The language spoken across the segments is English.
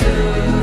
to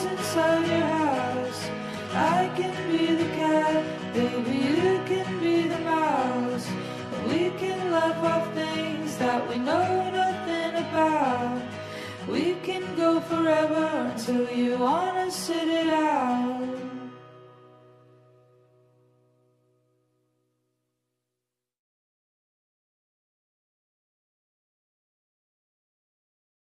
walls inside your house. I can be the cat, baby, you can be the mouse. We can laugh off things that we know nothing about. We can go forever until you wanna sit it out.